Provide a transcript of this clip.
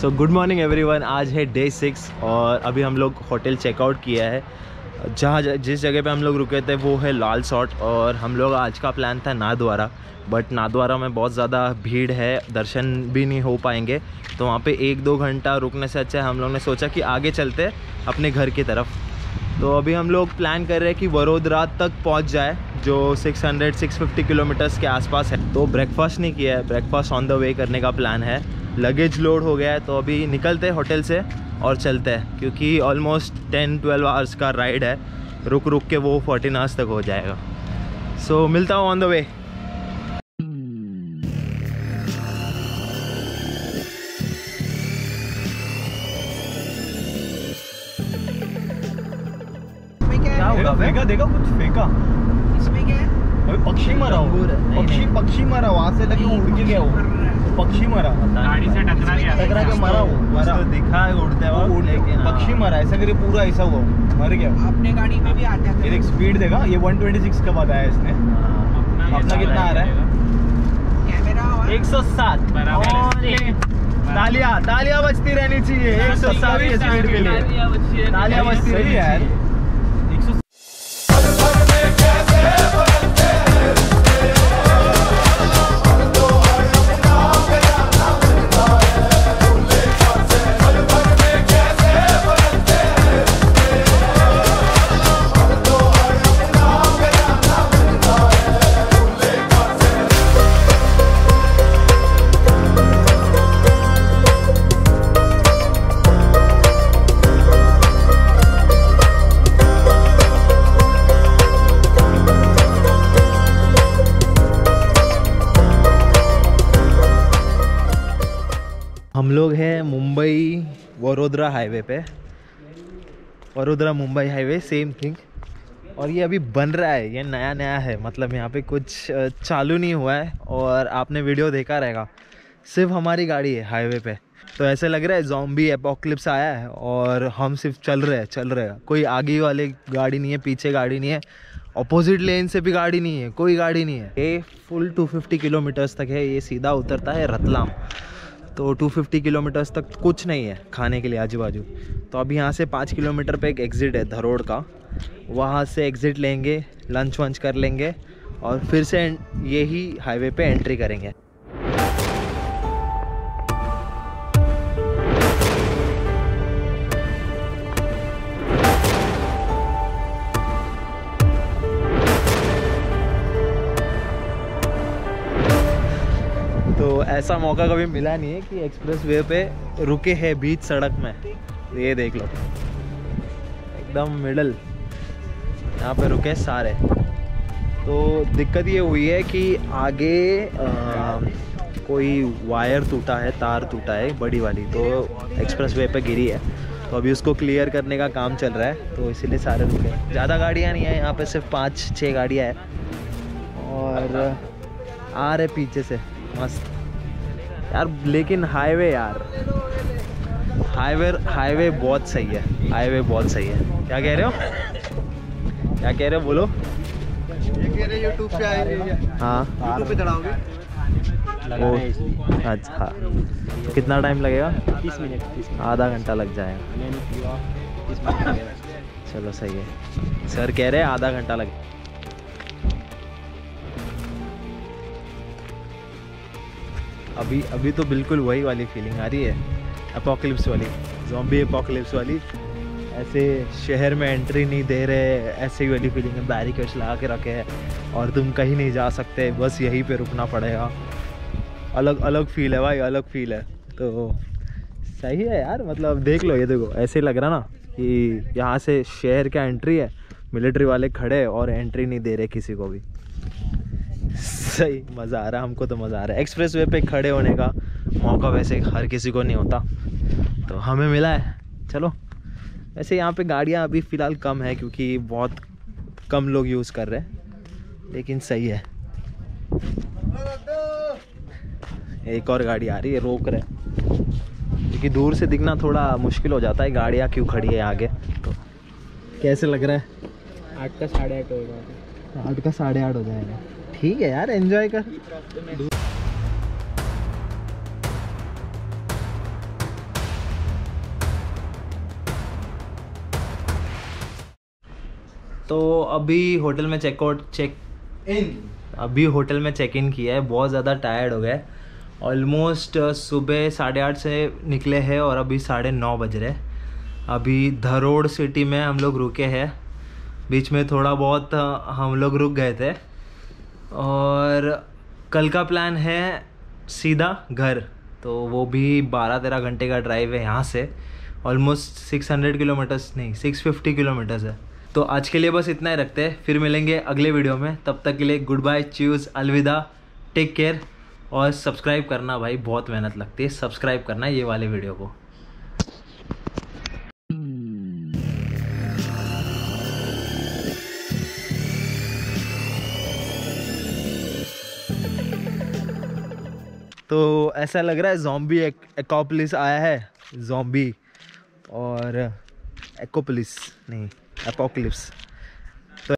So good morning everyone आज है day six और अभी हम लोग होटल चेकआउट किया है। जहाँ जिस जगह पे हम लोग रुके थे, वो है लाल सॉट और हम लोग आज का प्लान था नादवारा। बट नादवारा में बहुत ज़्यादा भीड़ है, दर्शन भी नहीं हो पाएँगे। तो वहाँ पे एक दो घंटा रुकने से अच्छा हम लोग ने सोचा कि आगे चलते अपने घर की तरफ़। तो अभी हम लोग प्लान कर रहे हैं कि वडोदरा तक पहुँच जाए, जो 600 650 किलोमीटर्स के आसपास है। तो ब्रेकफास्ट नहीं किया है ब्रेकफास्ट ऑन द वे करने का प्लान है। लगेज लोड हो गया है तो अभी निकलते हैं होटल से और चलते हैं क्योंकि ऑलमोस्ट 10 12 आवर्स का राइड है। रुक रुक के वो 14 आवर्स तक हो जाएगा। सो so, मिलता हूँ ऑन द वे देखा कुछ फेंका। है अबे पक्षी मरा हो है। पक्षी पक्षी मरा वहाँ से लगे उड़ के गया वो पक्षी मरा गाड़ी से टकरा गया टकरा के मरा वो मरा तो दिखा है उड़ते उड़- हाँ। पक्षी मरा ऐसा करके पूरा ऐसा हुआ मर गया। अपने गाड़ी में भी आता ये देख स्पीड देखा ये 126 का बताया इसने हाँ। अपना कितना आ रहा है? कैमरा और 107 बराबर है। Only। तालियाँ तालियाँ बजती रहनी चाहिए 107 की स्पीड के लिए तालियाँ बजती रहनी है हम लोग हैं मुंबई वडोदरा हाईवे पे। Vadodara Mumbai highway same thing और ये अभी बन रहा है, ये नया नया है। मतलब यहाँ पे कुछ चालू नहीं हुआ है और आपने वीडियो देखा रहेगा। सिर्फ़ हमारी गाड़ी है हाईवे पे। तो ऐसे लग रहा है जॉम्बी एपोक्लिप्स आया है और हम सिर्फ़ चल रहे हैं, चल रहे हैं। कोई आगे वाले गाड़ी नहीं है, पीछे गाड़ी नहीं है। अपोजिट लेन से भी गाड़ी नहीं है, कोई गाड़ी नहीं है। ये फुल 250 किलोमीटर्स तक है, ये सीधा उतरता है रतलाम। तो 250 किलोमीटर्स तक कुछ नहीं है खाने के लिए आजू बाजू तो अभी यहाँ से पाँच किलोमीटर पे एक एग्ज़िट है धरोड़ का। वहाँ से एग्ज़िट लेंगे लंच वंच कर लेंगे और फिर से यही हाईवे पे एंट्री करेंगे। ऐसा मौका कभी मिला नहीं है कि एक्सप्रेस वे पे रुके हैं बीच सड़क में। ये देख लो। एकदम मिडल यहाँ पे रुके सारे। तो दिक्कत ये हुई है कि आगे अ, कोई वायर टूटा है तार टूटा है बड़ी वाली तो एक्सप्रेस वे पे गिरी है। तो अभी उसको क्लियर करने का काम चल रहा है तो इसीलिए सारे रुके। ज़्यादा गाड़ियाँ नहीं हैं यहाँ पे सिर्फ़ पाँच छः गाड़ियाँ हैं। और आ रहे पीछे से मस्त। यार लेकिन हाईवे यार। हाईवे हाईवे बहुत सही है। हाईवे बहुत सही है। क्या कह रहे हो? क्या कह रहे हो? बोलो। ये कह रहे YouTube पे आए हाँ। YouTube पे चढ़ाओगे? ओ अच्छा। तो कितना टाइम लगेगा? 30 मिनट आधा घंटा लग जाएगा। चलो सही है। सर कह रहे हैं आधा घंटा लगे अभी अभी तो बिल्कुल वही वाली फीलिंग आ रही है अपोकलिप्स वाली जॉम्बी अपोकलिप्स वाली। ऐसे शहर में एंट्री नहीं दे रहे, ऐसे ही वाली फीलिंग है बैरिकेड्स लगा के रखे हैं, और तुम कहीं नहीं जा सकते, बस यहीं पे रुकना पड़ेगा। अलग अलग फील है भाई, अलग फील है। तो सही है यार मतलब देख लो ये देखो, ऐसे लग रहा ना कि यहाँ से शहर का एंट्री है मिलिट्री वाले खड़े और एंट्री नहीं दे रहे किसी को भी। सही मज़ा आ रहा है हमको तो मज़ा आ रहा है। एक्सप्रेस वे पे खड़े होने का मौका वैसे हर किसी को नहीं होता। तो हमें मिला है। चलो वैसे यहाँ पे गाड़ियाँ अभी फ़िलहाल कम है क्योंकि बहुत कम लोग यूज़ कर रहे हैं। लेकिन सही है। एक और गाड़ी आ रही है रोक रहे क्योंकि दूर से दिखना थोड़ा मुश्किल हो जाता है गाड़ियाँ क्यों खड़ी है आगे। तो कैसे लग रहा है? आठ का साढ़े आठ होगा आठ का साढ़े आठ हो जाएगा। ठीक है यार एंजॉय कर। तो अभी होटल में चेकआउट चेक इन अभी होटल में चेक इन किया है बहुत ज़्यादा टायर्ड हो गए ऑलमोस्ट uh, सुबह साढ़े आठ से निकले हैं और अभी साढ़े नौ बज रहे अभी धरोड़ सिटी में हम लोग रुके हैं। बीच में थोड़ा बहुत uh, हम लोग रुक गए थे। और कल का प्लान है सीधा घर। तो वो भी बारह तेरह घंटे का ड्राइव है यहाँ से। ऑलमोस्ट सिक्स हंड्रेड किलोमीटर्स नहीं सिक्स फिफ्टी किलोमीटर्स है। तो आज के लिए बस इतना ही रखते हैं। फिर मिलेंगे अगले वीडियो में। तब तक के लिए गुड बाय च्यूज़ अलविदा। टेक केयर और सब्सक्राइब करना भाई, बहुत मेहनत लगती है। सब्सक्राइब करना ये वाले वीडियो को। तो ऐसा लग रहा है जॉम्बी एकोपलिस आया है। जॉम्बी और एकोपलिस नहीं एपोकलिप्स